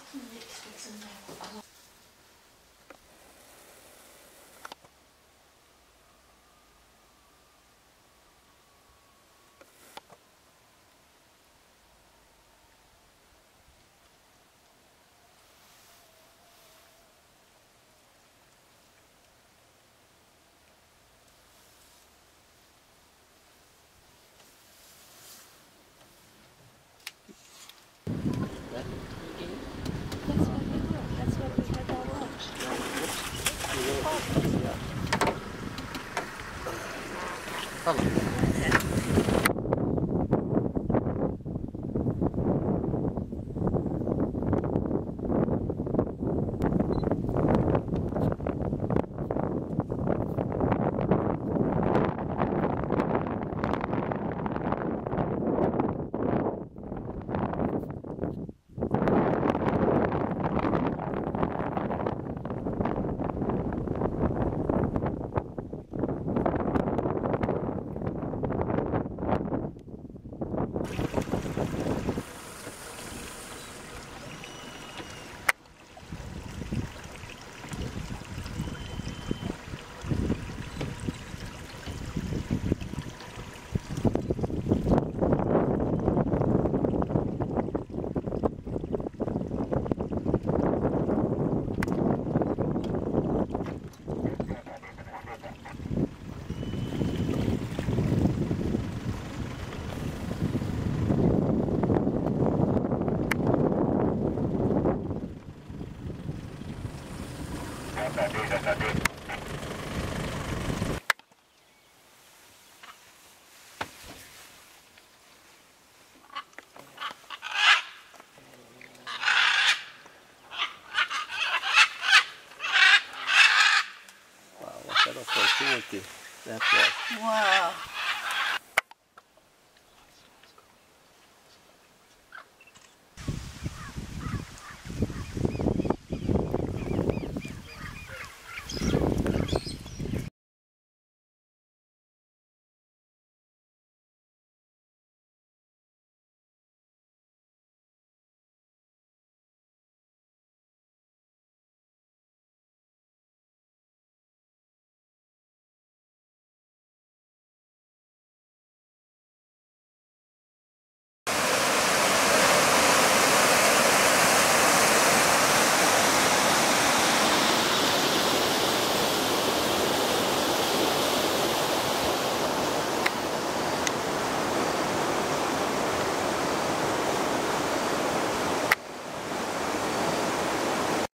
I can mix with some 多分。Wow, what that opportunity that was. Wow.